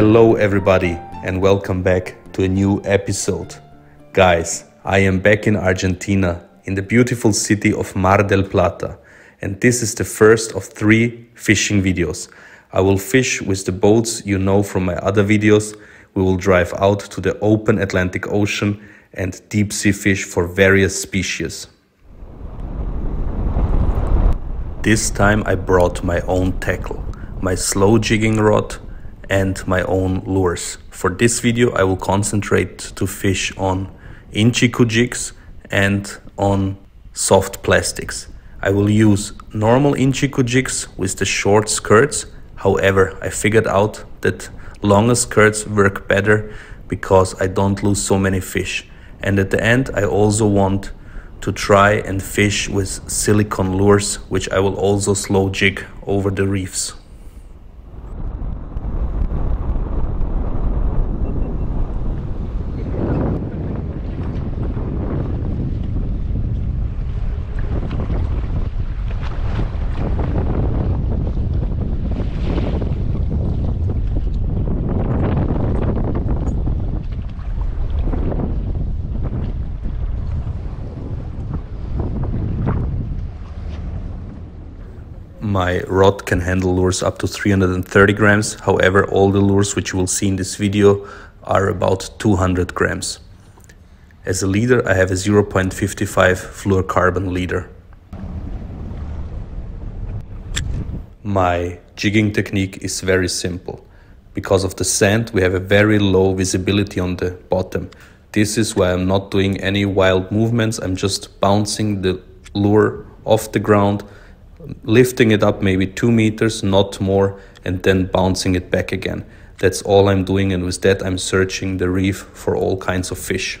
Hello, everybody, and welcome back to a new episode. Guys, I am back in Argentina, in the beautiful city of Mar del Plata, and this is the first of three fishing videos. I will fish with the boats you know from my other videos. We will drive out to the open Atlantic Ocean and deep sea fish for various species. This time I brought my own tackle, my slow jigging rod and my own lures. For this video I will concentrate to fish on Inchiku jigs and on soft plastics. I will use normal Inchiku jigs with the short skirts. However, I figured out that longer skirts work better because I don't lose so many fish. And at the end I also want to try and fish with silicone lures, which I will also slow jig over the reefs. My rod can handle lures up to 330 grams. However, all the lures which you will see in this video are about 200 grams. As a leader, I have a 0.55 fluorocarbon leader. My jigging technique is very simple. Because of the sand, we have a very low visibility on the bottom. This is why I'm not doing any wild movements. I'm just bouncing the lure off the ground lifting it up maybe two meters, not more, and then bouncing it back again. That's all I'm doing, and with that, I'm searching the reef for all kinds of fish.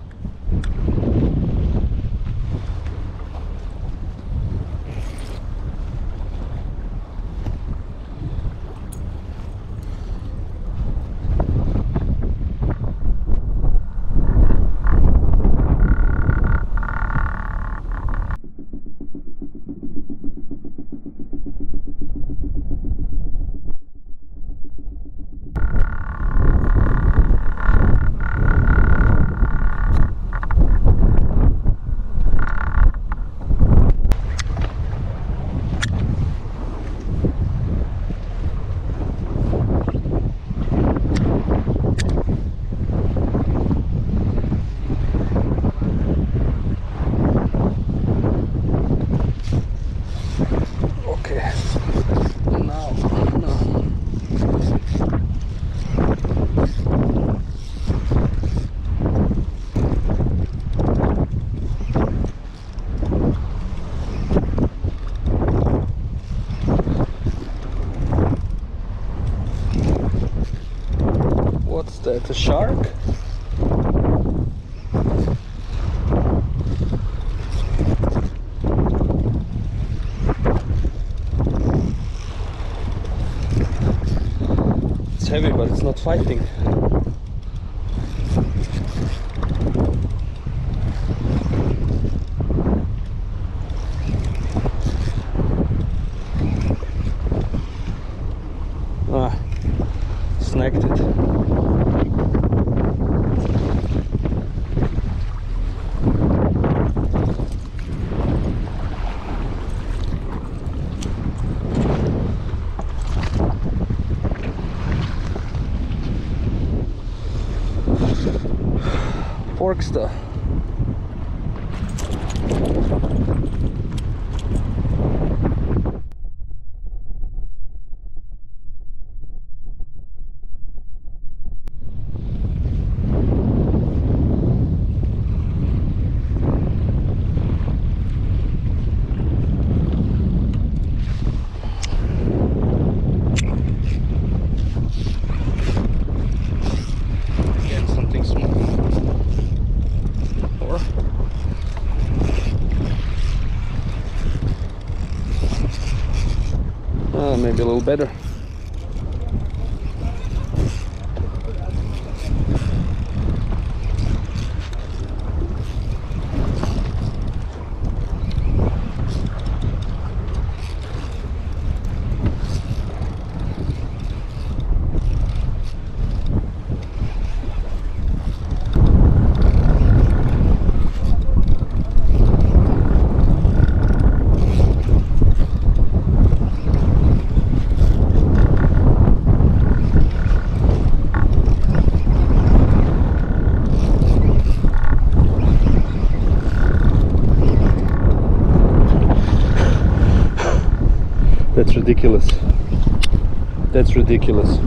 a shark. It's heavy, but it's not fighting. Little better. That's ridiculous. That's ridiculous.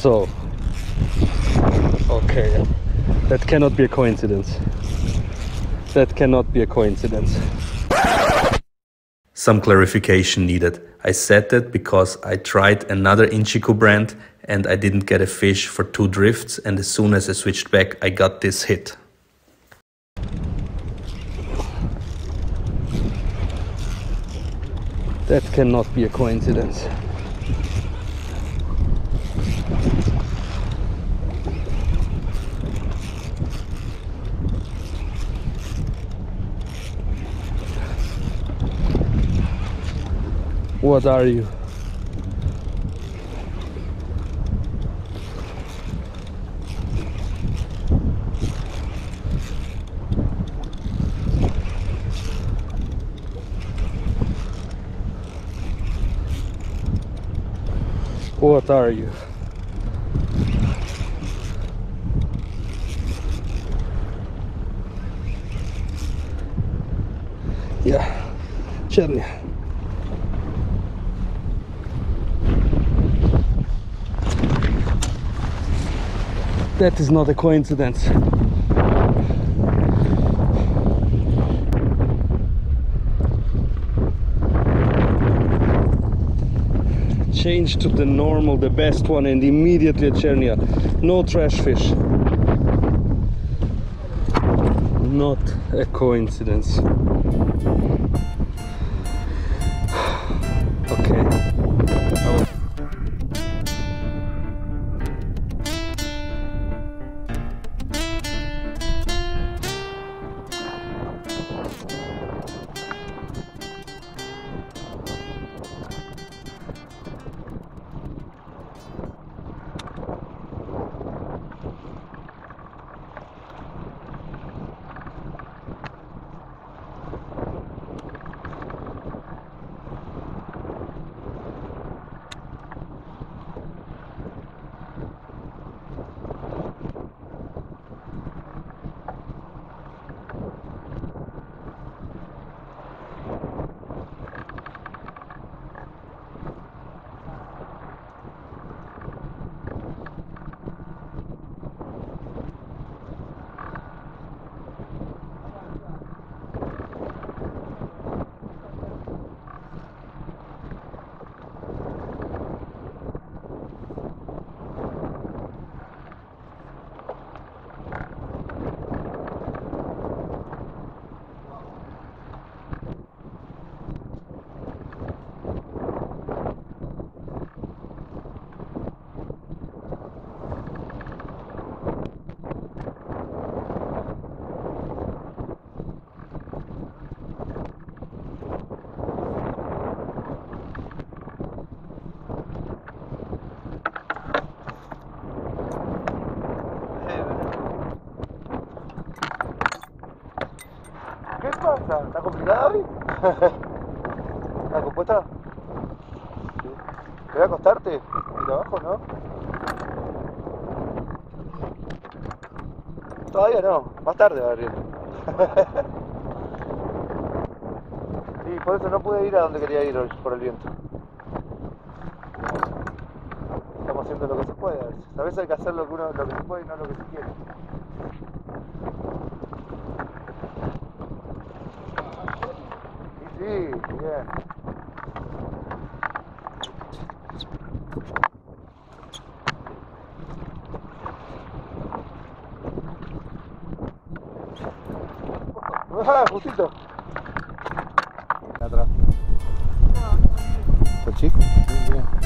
So, okay, that cannot be a coincidence. That cannot be a coincidence. Some clarification needed. I said that because I tried another Inchiku brand and I didn't get a fish for two drifts and as soon as I switched back I got this hit. That cannot be a coincidence. What are you? What are you? Yeah, Chernia. That is not a coincidence. Change to the normal, the best one, and immediately a Chernia. No trash fish. Not a coincidence. Okay. ¿Está, está complicada hoy? ¿Estás compuesta? Sí. ¿Te voy a acostarte? ¿Ir abajo, no? Todavía no, más tarde va a. Sí, por eso no pude ir a donde quería ir hoy, por el viento. Estamos haciendo lo que se puede a veces. A veces hay que hacer lo que, uno, lo que se puede y no lo que se quiere. Sí, Ah, justito. Atrás. ¿Está chico? Sí, bien.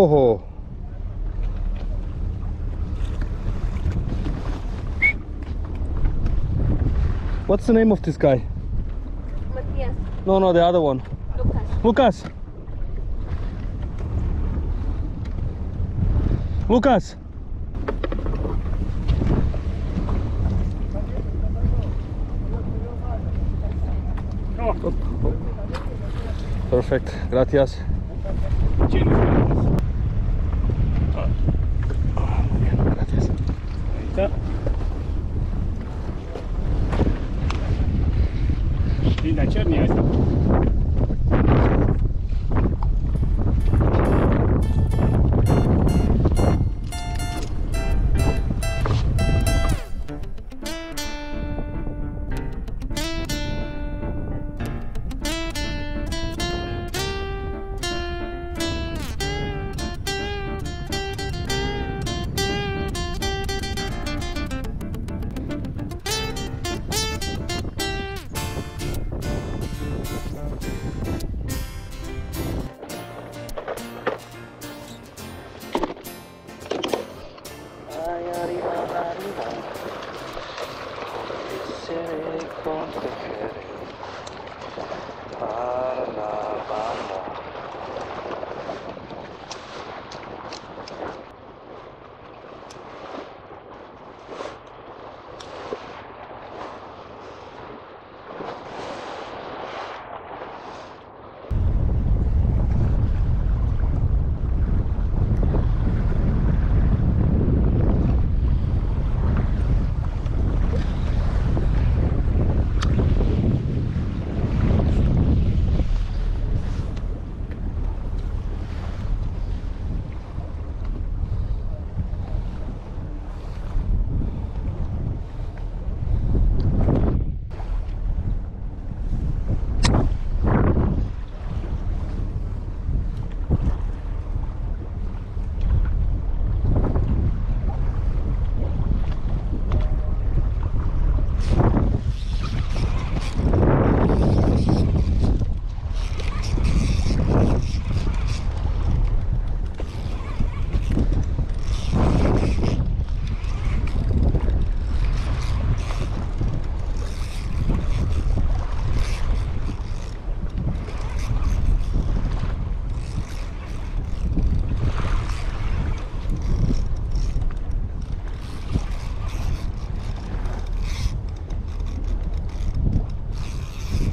Ojo. What's the name of this guy? Matthias, No, no, the other one. Lucas. Lucas. Lucas. Perfect. Gracias. Gracias. Linda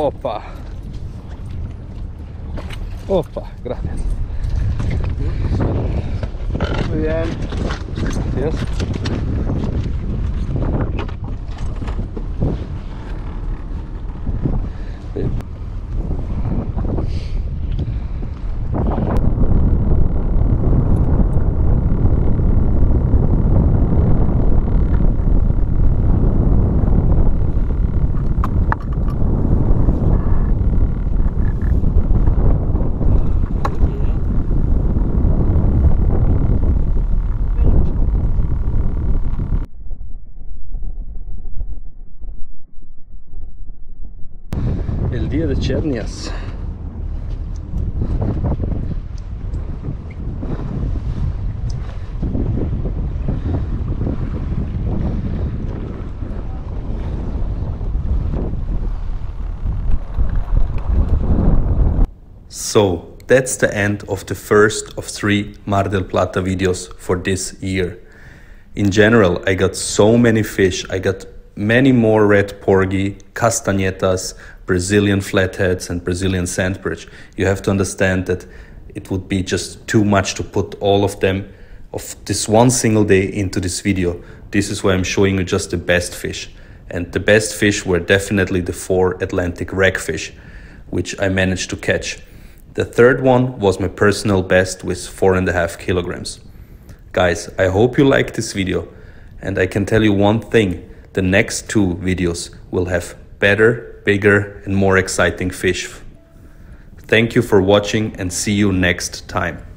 Opa. Opa, gracias. Muy bien. Yes. Chernias. So that's the end of the first of three Mar del Plata videos for this year. In general, I got so many fish. I got many more red porgy, castañetas, Brazilian flatheads, and Brazilian sandperch. You have to understand that it would be just too much to put all of them of this one single day into this video. This is why I'm showing you just the best fish. And the best fish were definitely the four Atlantic wreckfish, which I managed to catch. The third one was my personal best with four and a half kilograms. Guys, I hope you liked this video. And I can tell you one thing, the next two videos will have better, bigger and more exciting fish. Thank you for watching and see you next time.